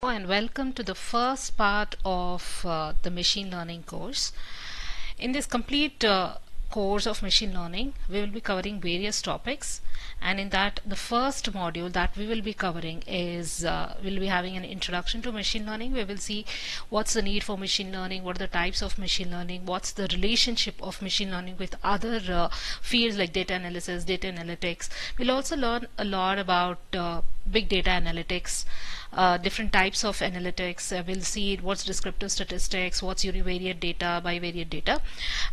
and welcome to the first part of uh, the machine learning course. In this complete uh, course of machine learning, we will be covering various topics. And in that the first module that we will be covering is uh, we'll be having an introduction to machine learning. We will see what's the need for machine learning what are the types of machine learning what's the relationship of machine learning with other uh, fields like data analysis data analytics. We'll also learn a lot about uh, big data analytics uh, different types of analytics. Uh, we'll see what's descriptive statistics, what's univariate data, bivariate data.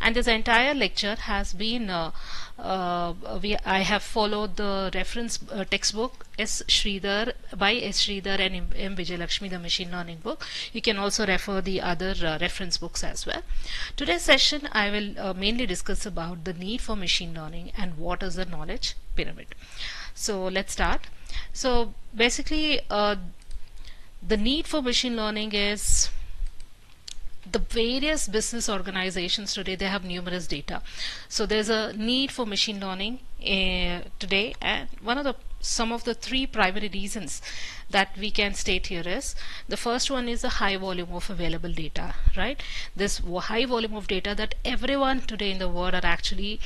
And this entire lecture has been, uh, uh we, I have followed the reference uh, textbook S. Sridhar by S. Sridhar and M. Vijayalakshmi, the machine learning book. You can also refer the other uh, reference books as well. Today's session I will mainly discuss about the need for machine learning and what is the knowledge pyramid. So let's start. So basically uh, the need for machine learning is the various business organizations today they have numerous data. So there's a need for machine learning uh, today and one of the some of the three primary reasons that we can state here is the first one is the high volume of available data right? This high volume of data that everyone today in the world are actually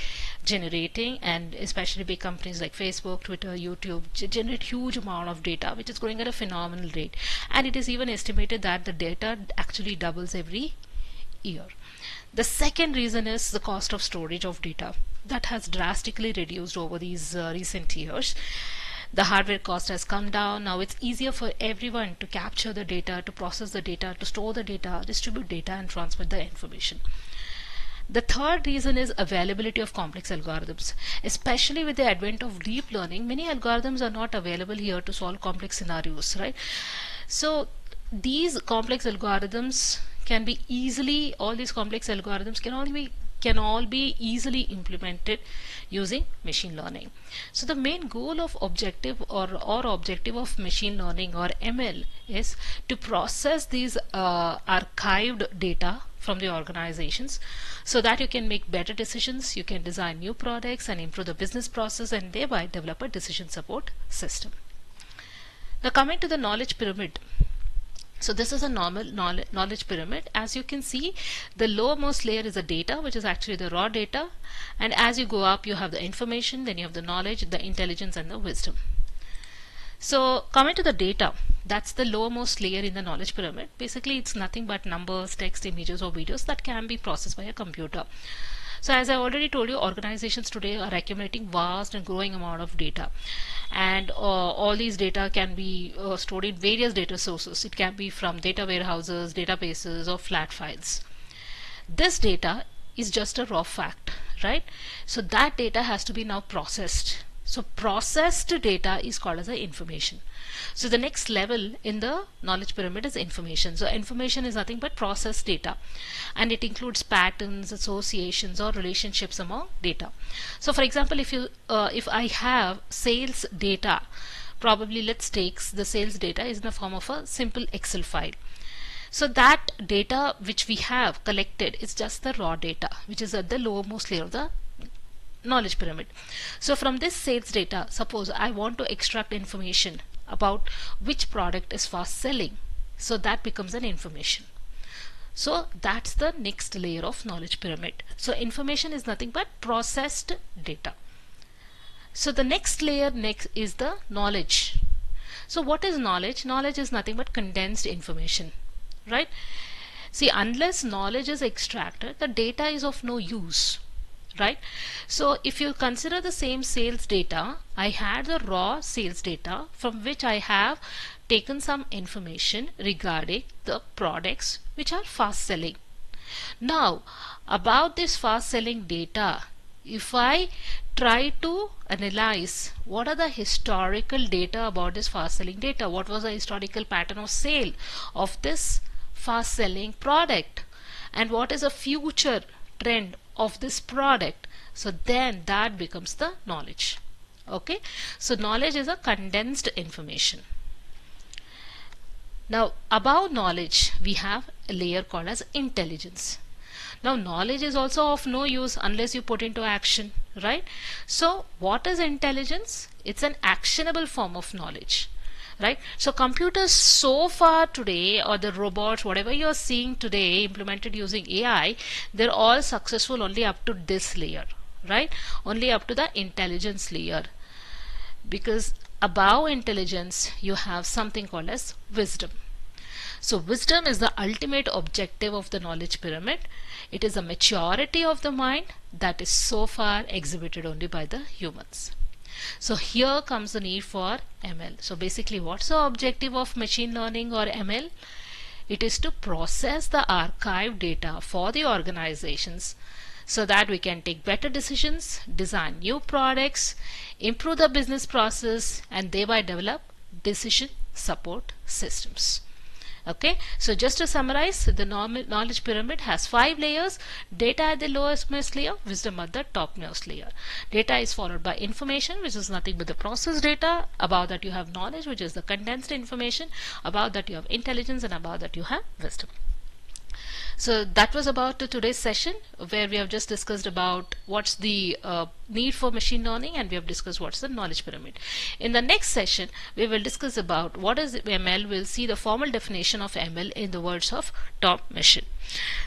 generating and especially big companies like Facebook Twitter YouTube generate huge amount of data which is growing at a phenomenal rate. And it is even estimated that the data actually doubles every year. The second reason is the cost of storage of data that has drastically reduced over these uh, recent years the hardware cost has come down now it's easier for everyone to capture the data to process the data to store the data distribute data and transmit the information the third reason is availability of complex algorithms. Especially with the advent of deep learning, many algorithms are not available here to solve complex scenarios, right? So these complex algorithms can be easily, all these complex algorithms can only be can all be easily implemented using machine learning. So the main goal of objective or, or objective of machine learning or ML is to process these uh, archived data from the organizations so that you can make better decisions, you can design new products and improve the business process and thereby develop a decision support system. Now coming to the knowledge pyramid. So this is a normal knowledge pyramid. As you can see, the lowermost layer is the data, which is actually the raw data. And as you go up, you have the information, then you have the knowledge, the intelligence, and the wisdom. So coming to the data, that's the lowermost layer in the knowledge pyramid. Basically, it's nothing but numbers, text, images, or videos that can be processed by a computer. So as I already told you, organizations today are accumulating vast and growing amount of data. And uh, all these data can be uh, stored in various data sources. It can be from data warehouses, databases, or flat files. This data is just a raw fact, right? So that data has to be now processed so processed data is called as the information. So the next level in the knowledge pyramid is information. So information is nothing but processed data and it includes patterns, associations or relationships among data. So for example, if you uh, if I have sales data, probably let's take the sales data is in the form of a simple Excel file. So that data which we have collected is just the raw data which is at the lowermost layer of the knowledge pyramid. So from this sales data, suppose I want to extract information about which product is fast selling. So that becomes an information. So that's the next layer of knowledge pyramid. So information is nothing but processed data. So the next layer next is the knowledge. So what is knowledge? Knowledge is nothing but condensed information, right? See, unless knowledge is extracted, the data is of no use right? So if you consider the same sales data I had the raw sales data from which I have taken some information regarding the products which are fast selling. Now about this fast selling data if I try to analyze what are the historical data about this fast selling data what was the historical pattern of sale of this fast selling product and what is a future trend of this product. So then that becomes the knowledge. Okay? So knowledge is a condensed information. Now above knowledge we have a layer called as intelligence. Now knowledge is also of no use unless you put into action right? So what is intelligence? It's an actionable form of knowledge right? So computers so far today or the robots whatever you're seeing today implemented using AI they're all successful only up to this layer right? Only up to the intelligence layer. Because above intelligence you have something called as wisdom. So wisdom is the ultimate objective of the knowledge pyramid. It is a maturity of the mind that is so far exhibited only by the humans so here comes the need for ML. So basically what's the objective of machine learning or ML? It is to process the archive data for the organizations so that we can take better decisions, design new products, improve the business process and thereby develop decision support systems okay? So just to summarize the normal knowledge pyramid has five layers. Data at the lowest most layer wisdom at the topmost layer. Data is followed by information which is nothing but the process data. About that you have knowledge which is the condensed information. About that you have intelligence and about that you have wisdom so that was about today's session where we have just discussed about what's the uh, need for machine learning and we have discussed what's the knowledge pyramid. In the next session, we will discuss about what is ML. We'll see the formal definition of ML in the words of Tom Mitchell.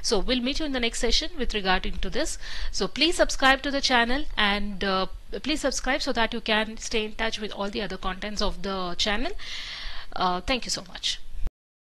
So we'll meet you in the next session with regarding to this. So please subscribe to the channel and uh, please subscribe so that you can stay in touch with all the other contents of the channel. Uh, thank you so much.